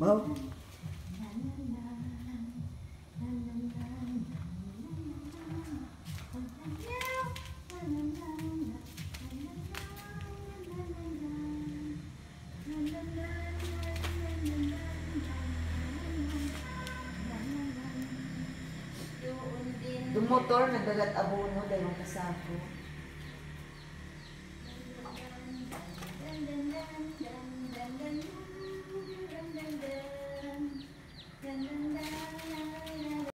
Well, motor nagagat abono dahil ang kasako. Dan dan dan